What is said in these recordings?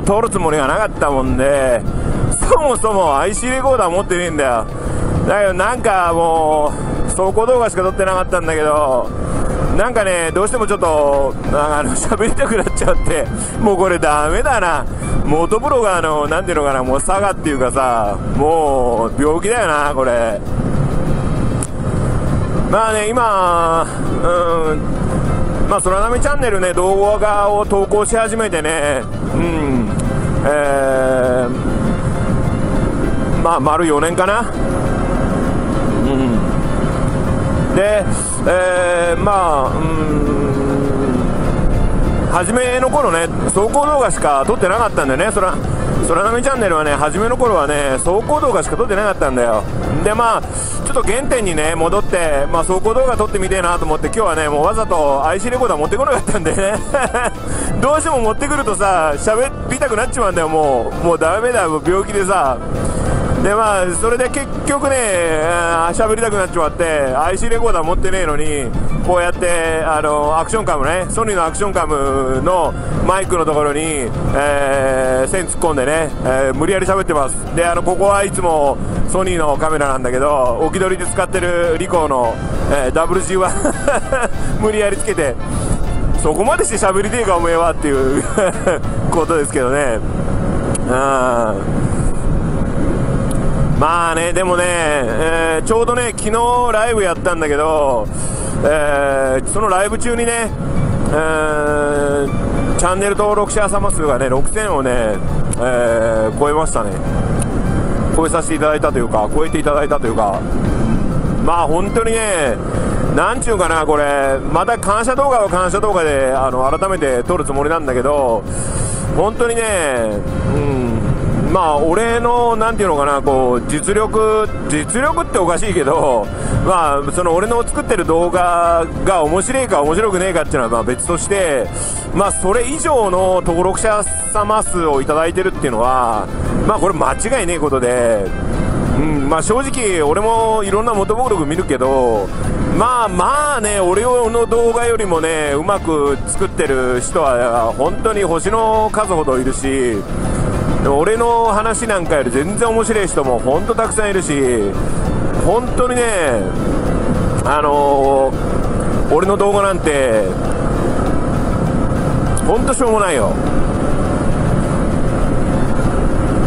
もともと撮るつもりがなかったもんで、そもそも IC レコーダー持ってねえんだよ。だけどなんかもう、走行動画しか撮ってなかったんだけど、なんかね、どうしてもちょっと、あの、喋りたくなっちゃって、もうこれダメだな。モトプロがあの、なんていうのかな、もう佐賀っていうかさ、もう、病気だよな、これ。まあね、今、うん、まあ、空波チャンネルね、動画を投稿し始めてね、うん、えー、まあ、丸4年かな。うん。で、えー、まあ、うん、初めの頃ね、走行動画しか撮ってなかったんだよね、そら、空波チャンネルはね、初めの頃はね、走行動画しか撮ってなかったんだよ。で、まあ、ちょっと原点にね、戻って、まあ、走行動画撮ってみてえなと思って、今日はね、もうわざと IC レコーダー持ってこなかったんでね。どうしても持ってくるとさ、喋りたくなっちまうんだよ、もう。もうダメだよ、病気でさ。でまあそれで結局ね喋りたくなっちまって IC レコーダー持ってねえのにこうやってあのアクションカムねソニーのアクションカムのマイクのところに、えー、線突っ込んでね、えー、無理やり喋ってます。であのここはいつもソニーのカメラなんだけど置き取りで使ってるリコーの、えー、WG は無理やりつけてそこまでして喋りてえかおめえはっていう ことですけどね。うんまあね、でもね、えー、ちょうどね、昨日ライブやったんだけど、えー、そのライブ中にね、えー、チャンネル登録者様数がね、6000をね、えー、超えましたね。超えさせていただいたというか、超えていただいたというか、まあ本当にね、なんちゅうかな、これ、また感謝動画は感謝動画で、あの、改めて撮るつもりなんだけど、本当にね、うん、まあ、俺の、なんていうのかな、こう、実力、実力っておかしいけど、まあ、その俺の作ってる動画が面白いか面白くねえかっていうのはまあ別として、まあ、それ以上の登録者様数をいただいてるっていうのは、まあ、これ間違いねえことで、うんまあ、正直、俺もいろんな元登録見るけど、まあまあね、俺の動画よりもね、うまく作ってる人は本当に星の数ほどいるし、俺の話なんかより全然面白い人も本当たくさんいるし本当にねあのー、俺の動画なんて本当しょうもないよ。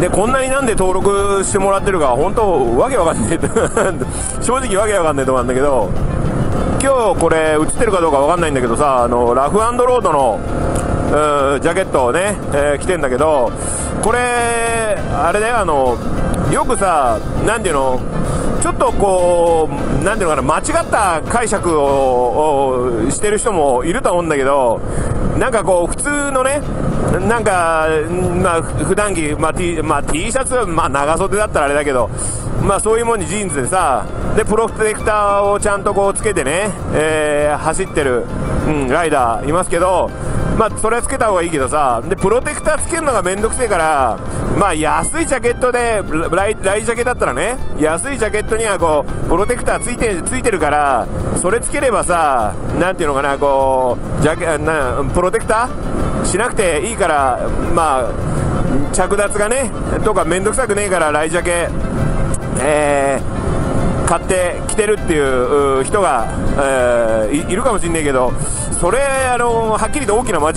でこんなになんで登録してもらってるか本当わけわかんねえ 正直わけわかんねえと思うんだけど今日これ映ってるかどうかわかんないんだけどさあのラフロードのジャケットをね、えー、着てんだけどこれ、あれだよ、あの、よくさ、なんていうの、ちょっとこう、なんていうのかな、間違った解釈をしてる人もいると思うんだけど、なんかこう、普通のね、なんか、まあ、普段着、まあ T、まあ、T シャツ、まあ、長袖だったらあれだけど、まあ、そういうもんにジーンズでさ、で、プロテクターをちゃんとこうつけてね、えー、走ってる、うん、ライダーいますけど、まあ、それはつけた方がいいけどさ、で、プロテクターつけるのがめんどくせえから、まあ、安いジャケットで、ライライジャケだったらね、安いジャケットにはこう、プロテクターついて、ついてるから、それつければさ、なんていうのかな、こう、ジャケ、な、プロテクター？しなくていいから、まあ、着脱がね、とかめんどくさくねえから、ライジャケ、えー、買ってきてるっていう人が、えー、いるかもしんないけど、それ、あのはっきりと大きな間違い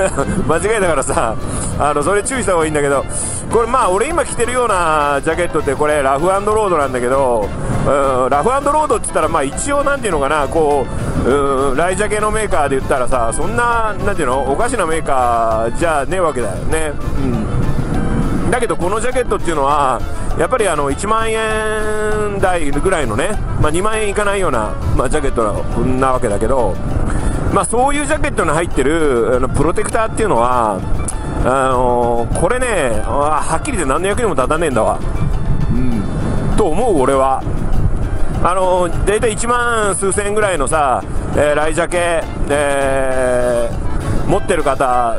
間違いだからさ、あのそれ注意した方がいいんだけど、これ、まあ、俺今着てるようなジャケットって、これ、ラフロードなんだけど、うん、ラフロードって言ったら、まあ、一応、なんていうのかな、こう、うん、ライジャケのメーカーで言ったらさ、そんな、なんていうの、おかしなメーカーじゃねえわけだよね。うんだけどこのジャケットっていうのはやっぱりあの1万円台ぐらいのね、まあ、2万円いかないような、まあ、ジャケットなわけだけどまあ、そういうジャケットに入ってるあのプロテクターっていうのは、あのー、これね、はっきり言って何の役にも立たねえんだわ。うん。と思う、俺は。あのー、大体1万数千円ぐらいのさ、えー、ライジャケ、えー、持ってる方、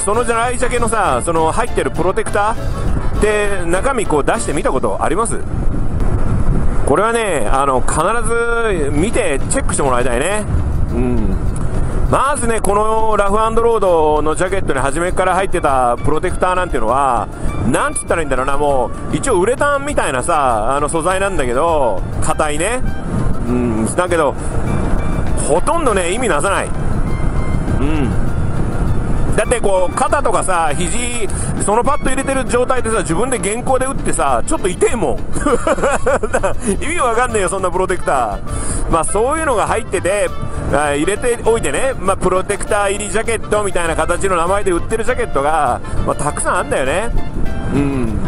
そのライジャケのさ、その入ってるプロテクターって中身こう出してみたことあります？これはね、あの、必ず見てチェックしてもらいたいね。うん。まずね、このラフロードのジャケットに初めから入ってたプロテクターなんていうのは、なんつったらいいんだろうな、もう、一応ウレタンみたいなさ、あの素材なんだけど、硬いね。うん、だけど、ほとんどね、意味なさない。うん。だってこう、肩とかさ、肘、そのパッド入れてる状態でさ、自分で原稿で打ってさ、ちょっと痛いもん。意味わかんねえよ、そんなプロテクター。まあそういうのが入ってて、入れておいてね、まあ、プロテクター入りジャケットみたいな形の名前で売ってるジャケットが、まあ、たくさんあんだよね。うん。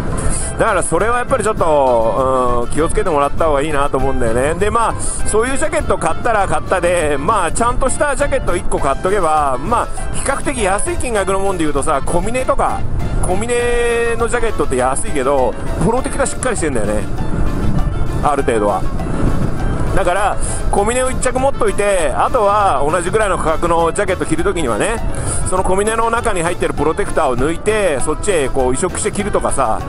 だからそれはやっぱりちょっと、うん、気をつけてもらった方がいいなと思うんだよね。で、まあ、そういうジャケット買ったら買ったで、まあ、ちゃんとしたジャケット1個買っとけば、まあ、比較的安い金額のもんで言うとさ、コミネとか、コミネのジャケットって安いけど、プロテクターしっかりしてんだよね。ある程度は。だから、コミネを1着持っといて、あとは同じぐらいの価格のジャケット着るときにはね、そのコミネの中に入ってるプロテクターを抜いて、そっちへこう移植して着るとかさ、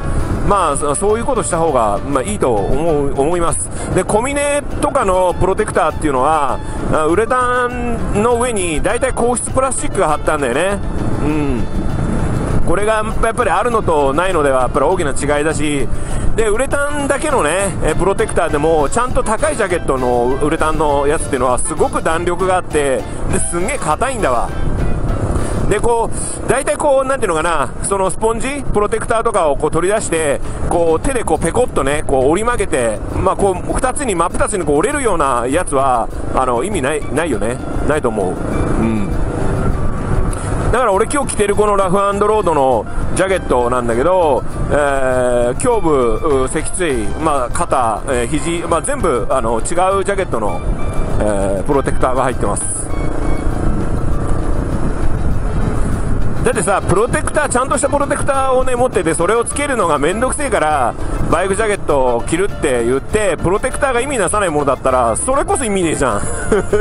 まあ、そういうことした方が、まあ、いいと思う思います。で、小峰とかのプロテクターっていうのは、ウレタンの上に大体硬質プラスチックが貼ったんだよね。うん。これがやっぱりあるのとないのではやっぱり大きな違いだし、で、ウレタンだけのね、プロテクターでも、ちゃんと高いジャケットのウレタンのやつっていうのはすごく弾力があって、ですんげえ硬いんだわ。で、こう、大体こう、なんていうのかな、そのスポンジ、プロテクターとかをこう取り出して、こう、手でこう、ペコッとね、こう、折り曲げて、まあ、こう、二つに、真っ二つにこう、折れるようなやつは、あの、意味ない、ないよね。ないと思う。うん。だから俺今日着てるこのラフロードのジャケットなんだけど、えー、胸部、脊椎、まあ、肩、えー、肘、まあ、全部あの違うジャケットの、えー、プロテクターが入ってます。だってさ、プロテクター、ちゃんとしたプロテクターをね、持ってて、それをつけるのがめんどくせえから、バイクジャケットを着るって言って、プロテクターが意味なさないものだったら、それこそ意味ねえじゃん。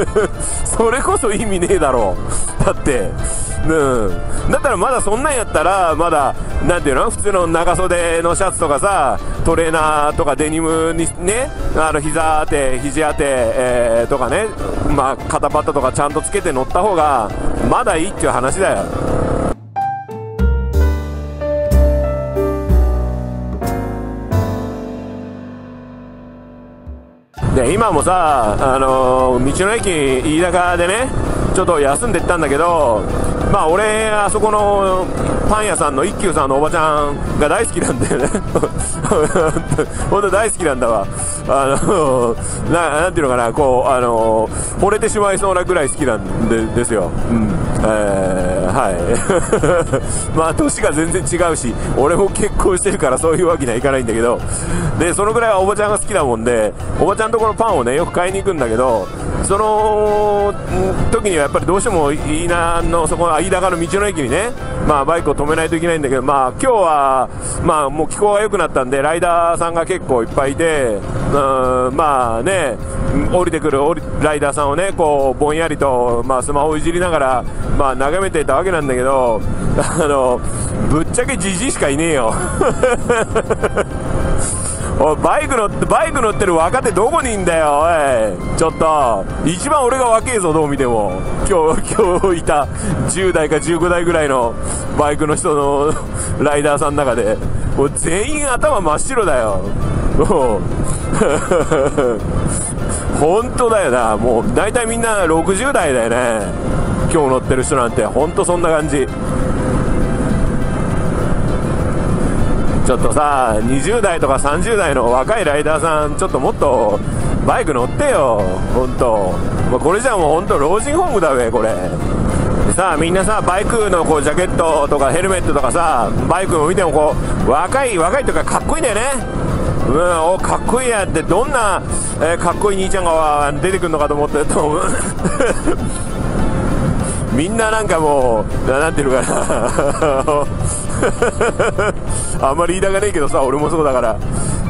それこそ意味ねえだろう。だって、うん。だったらまだそんなんやったら、まだ、なんていうの？普通の長袖のシャツとかさ、トレーナーとかデニムにね、あの、膝当て、肘当て、えー、とかね、まあ、肩パッドとかちゃんとつけて乗った方が、まだいいっていう話だよ。で、今もさ、あのー、道の駅飯高でね、ちょっと休んでったんだけど、まあ俺、あそこのパン屋さんの一休さんのおばちゃんが大好きなんだよね。本当大好きなんだわ。あの、ななんていうのかな、こう、あの、惚れてしまいそうなぐらい好きなんでですよ。うん。えー、はい。まあ年が全然違うし、俺も結婚してるからそういうわけにはいかないんだけど、で、そのぐらいはおばちゃんが好きだもんで、おばちゃんとこのパンをね、よく買いに行くんだけど、その時にはやっぱりどうしても飯田の、そこ、飯田川の道の駅にね、まあバイクを止めないといけないんだけど、まあ今日は、まあもう気候が良くなったんで、ライダーさんが結構いっぱいいて、うん、まあね、降りてくるライダーさんをね、こう、ぼんやりと、まあスマホをいじりながら、まあ眺めていたわけなんだけど、あの、ぶっちゃけじじいしかいねえよ。おい、バイク乗って、バイク乗ってる若手どこにいんだよ、おい。ちょっと、一番俺が若えぞ、どう見ても。今日、今日いた10代か15代ぐらいのバイクの人のライダーさんの中で、もう全員頭真っ白だよ。本当だよな。もう、大体みんな60代だよね。今日乗ってる人なんて、ほんとそんな感じ。ちょっとさ、20代とか30代の若いライダーさん、ちょっともっとバイク乗ってよ、ほんと。まこれじゃもうほんと老人ホームだべ、これ。でさ、みんなさ、バイクのこうジャケットとかヘルメットとかさ、バイクを見てもこう、若い、若いとかかっこいいんだよね。うん、おかっこいいやって、どんな、えー、かっこいい兄ちゃんが出てくるのかと思ってと みんななんかもう、なんていうのかな あんまり言いたがねえけどさ、俺もそうだから。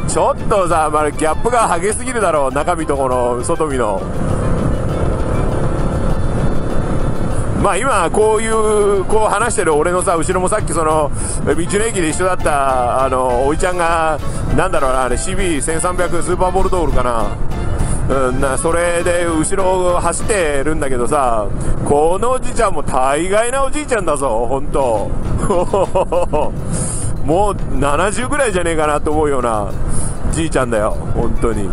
ちょっとさ、まあ、ギャップが激しすぎるだろう、中身とこの外身の。まあ今、こういう、こう話してる俺のさ、後ろもさっきその、道の駅で一緒だった、あの、おいちゃんが、なんだろうな、あれ CB1300 スーパーボルドールかな。うん、それで後ろを走ってるんだけどさ、このおじいちゃんも大概なおじいちゃんだぞ、本当。もう70ぐらいじゃねえかなと思うようなじいちゃんだよ、本当に。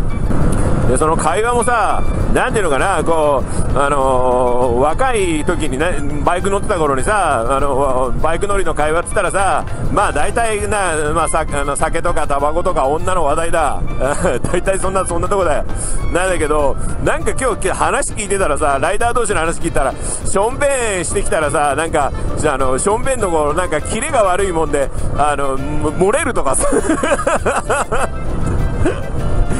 で、その会話もさ、なんていうのかな、こう、あのー、若い時にね、バイク乗ってた頃にさ、あのー、バイク乗りの会話っつったらさ、まあ大体な、まあさ、あの、酒とかタバコとか女の話題だ。大体そんな、そんなとこだよ。なんだけど、なんか今日話聞いてたらさ、ライダー同士の話聞いたら、しょんべんしてきたらさ、なんか、じゃあの、しょんべんのこう、なんかキレが悪いもんで、あの、漏れるとかさ。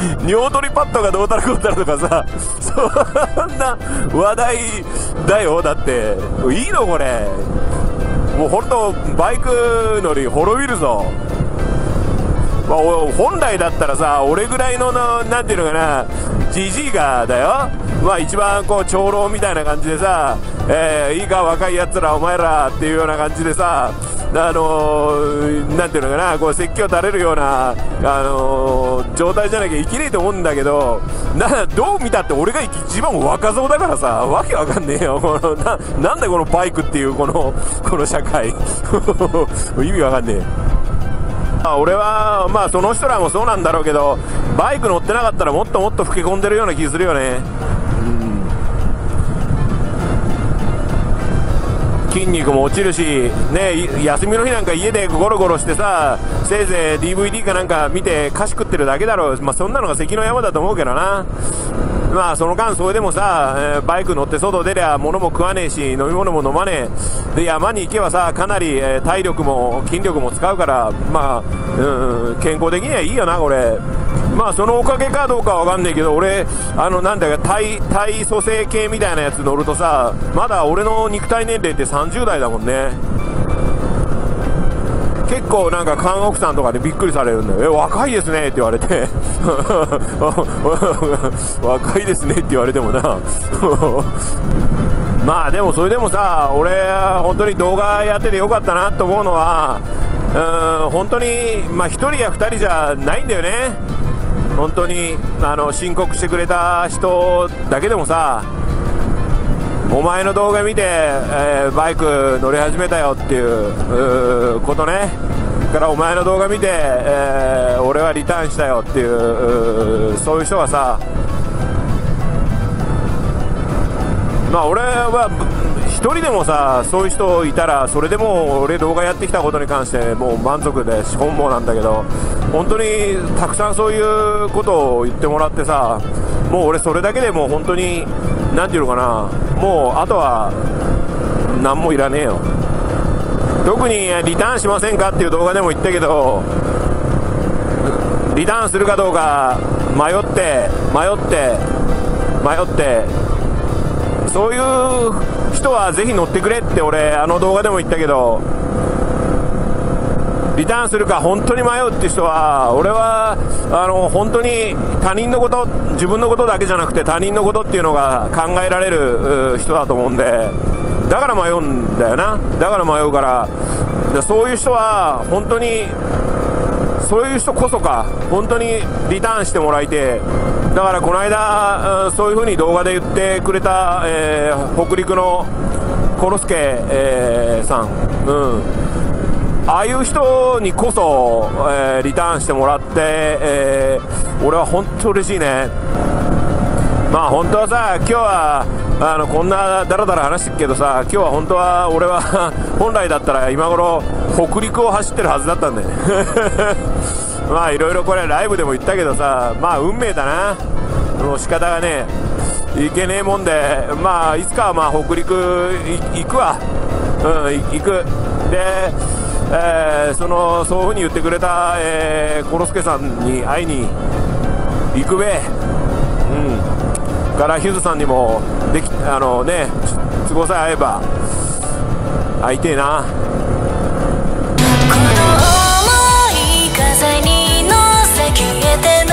尿取りパッドがどうたらこうたらとかさ、そんな話題だよ、だって。いいのこれ。もうほんと、バイク乗り滅びるぞ。まあ、本来だったらさ、俺ぐらいの、なんていうのかな、じじいがだよ。まあ一番こう長老みたいな感じでさ、えー、いいか若い奴らお前らっていうような感じでさ、あのー、なんていうのかな、こう説教垂れるような、あのー、状態じゃなきゃいけねえと思うんだけど、な、どう見たって俺が一番若造だからさ、わけわかんねえよ。このな、なんだこのバイクっていうこの、この社会。意味わかんねえ。俺は、まあその人らもそうなんだろうけど、バイク乗ってなかったらもっともっと老け込んでるような気するよね。筋肉も落ちるし、ね、休みの日なんか家でゴロゴロしてさ、せいぜい DVD かなんか見て菓子食ってるだけだろう。まあ、そんなのが関の山だと思うけどな。まあ、その間、それでもさ、えー、バイク乗って外出りゃ物も食わねえし、飲み物も飲まねえ。で、山に行けばさ、かなり、えー、体力も筋力も使うから、まあ、うん、健康的にはいいよな、これ。まあそのおかげかどうかわかんないけど、俺、あのなんだか体、体組成系みたいなやつ乗るとさ、まだ俺の肉体年齢って30代だもんね。結構なんか看護婦さんとかでびっくりされるんだよ。え、若いですねって言われて。若いですねって言われてもな。まあでもそれでもさ、俺、本当に動画やっててよかったなと思うのは、うん、本当に、まあ1人や2人じゃないんだよね。本当にあの申告してくれた人だけでもさお前の動画見て、えー、バイク乗り始めたよっていうことね。からお前の動画見て、えー、俺はリターンしたよっていうそういう人はさまあ俺は1人でもさそういう人いたらそれでも俺動画やってきたことに関してもう満足で本望なんだけど本当にたくさんそういうことを言ってもらってさもう俺それだけでもう本当に何て言うのかなもうあとは何もいらねえよ。特にリターンしませんかっていう動画でも言ったけどリターンするかどうか迷って迷って迷って。そういう人はぜひ乗ってくれって俺あの動画でも言ったけどリターンするか本当に迷うって人は、俺は、あの、本当に他人のこと、自分のことだけじゃなくて他人のことっていうのが考えられる人だと思うんで、だから迷うんだよな。だから迷うから、そういう人は本当に、そういう人こそか、本当にリターンしてもらいて、だからこの間、そういう風に動画で言ってくれた、えー、北陸のコロスケ、えー、さん、うん、ああいう人にこそ、えー、リターンしてもらって、えー、俺は本当嬉しいね。まあ本当はさ、今日はあのこんなだらだら話してるけどさ、今日は本当は俺は 本来だったら今頃北陸を走ってるはずだったんだよね。まあいろいろこれライブでも言ったけどさ、まあ運命だな。もう仕方がねいけねえもんで、まあいつかはまあ北陸行くわ。うん、行く。で、えー、そのそういうふうに言ってくれた、えー、コロスケさんに会いに行くべ、うん、からヒュズさんにもできあの、ね、都合さえ合えば会いてえな。この想い風に乗せ消えて